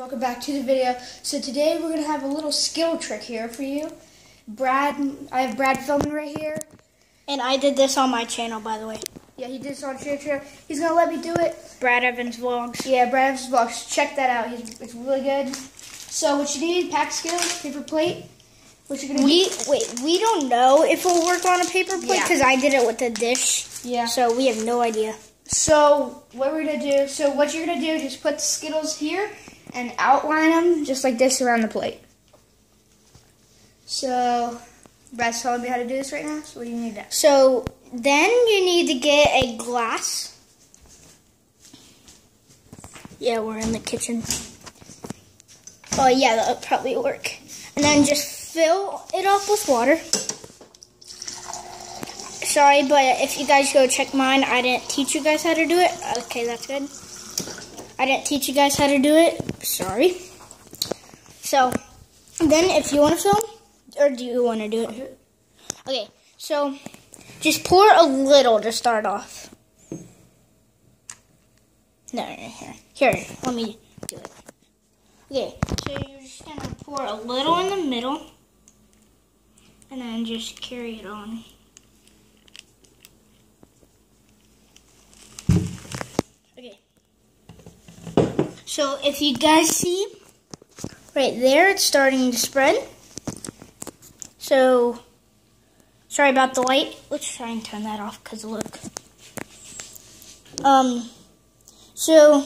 welcome back to the video. So today we're gonna have a little Skittle trick here for you. Brad, I have Brad filming right here. And I did this on my channel, by the way. Yeah, he did this on Share He's gonna let me do it. Brad Evans Vlogs. Yeah, Brad Evans Vlogs. Check that out. He's, it's really good. So what you need, pack Skittles, paper plate. What you're gonna We need? wait. We don't know if it'll work on a paper plate Yeah. because I did it with a dish. Yeah. So we have no idea. So what we're gonna do? So what you're gonna do? Just put the Skittles here and outline them just like this around the plate. So Brad's telling me how to do this right now. So what do you need next? So then you need to get a glass. Yeah, we're in the kitchen. Oh yeah, that'll probably work. And then just fill it up with water. Sorry, but if you guys go check mine, I didn't teach you guys how to do it. Okay, that's good. I didn't teach you guys how to do it. Sorry. So, then if you want to film, or do you want to do it? Okay, so just pour a little to start off. No, here. Here, let me do it. Okay, so you're just gonna pour a little in the middle, and then just carry it on. Okay. So if you guys see, right there, it's starting to spread. So Sorry about the light. Let's try and turn that off because look. Um, so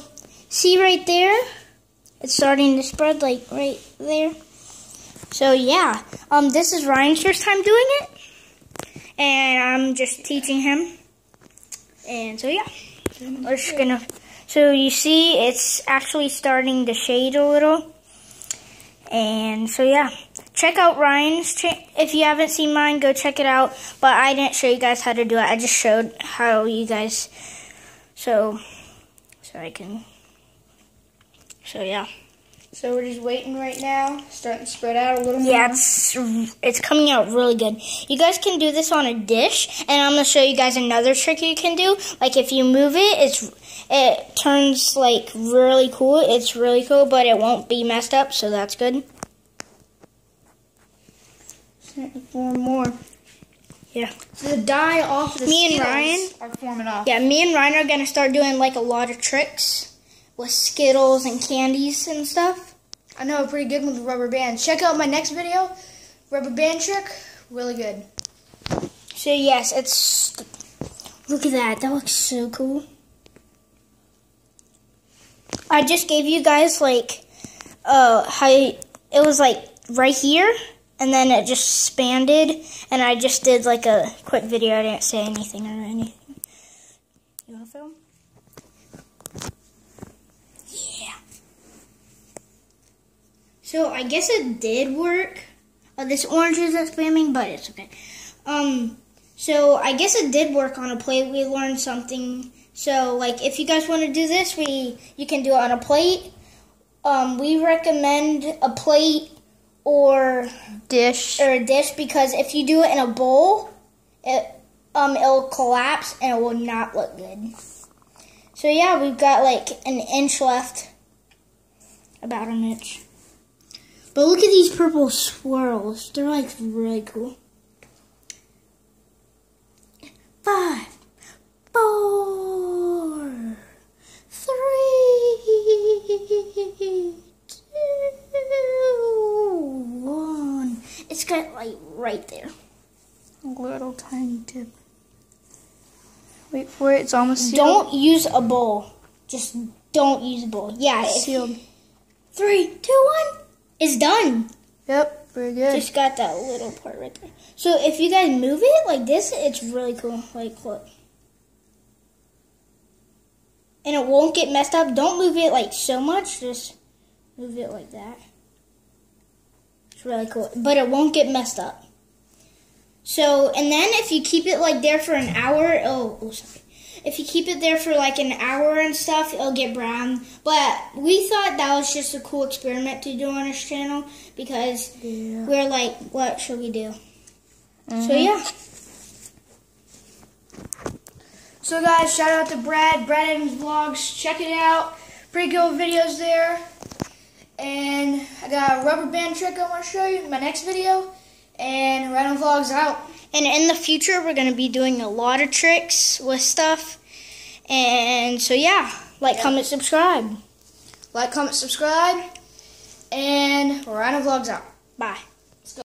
see right there, it's starting to spread like right there. So yeah, um, this is Ryan's first time doing it, and I'm just teaching him. And so yeah, we're just gonna. So you see, it's actually starting to shade a little. And so yeah, check out Ryan's. If you haven't seen mine, go check it out. But I didn't show you guys how to do it. I just showed how you guys. So, so I can. So yeah. So we're just waiting right now, starting to spread out a little more. Yeah, it's it's coming out really good. You guys can do this on a dish, and I'm gonna show you guys another trick you can do. Like if you move it, it's it turns like really cool. It's really cool, but it won't be messed up, so that's good. Form more. Yeah. So the dye off the Me and Ryan? are forming off. Yeah, me and Ryan are gonna start doing like a lot of tricks with Skittles and candies and stuff. I know, a pretty good one with rubber bands. Check out my next video, rubber band trick. Really good. So yes, it's look at that. That looks so cool. I just gave you guys like uh how it was like right here and then it just expanded and I just did like a quick video. I didn't say anything or anything. You wanna film? Yeah. So I guess it did work. Uh, this orange isn't spamming, but it's okay. Um, so I guess it did work on a plate. We learned something. So like, if you guys want to do this, we you can do it on a plate. Um, we recommend a plate or Dish. or a dish because if you do it in a bowl, it um it'll collapse and it will not look good. So yeah, we've got like an inch left, about an inch. But look at these purple swirls; they're like really cool. Five, four, three, two, one. It's got like right there. Little tiny tip. Wait for it. It's almost sealed. Don't use a bowl. Just don't use a bowl. Yeah, sealed. three, two, one. It's done. Yep. Very good. Just got that little part right there. So if you guys move it like this, it's really cool. Like look. And it won't get messed up. Don't move it like so much. Just move it like that. It's really cool. But it won't get messed up. So, and then if you keep it like there for an hour, oh, oh sorry. If you keep it there for like an hour and stuff, it'll get brown. But we thought that was just a cool experiment to do on this channel because yeah. we're like, what should we do? So Mhm. yeah. So guys, shout out to Brad, Brad Evans Vlogs. Check it out. Pretty cool videos there. I got a rubber band trick I want to show you in my next video. And Rhino Vlogs out. And in the future, we're going to be doing a lot of tricks with stuff. And so, yeah, like, Yeah. comment, subscribe. Like, comment, subscribe. And Rhino Vlogs out. Bye.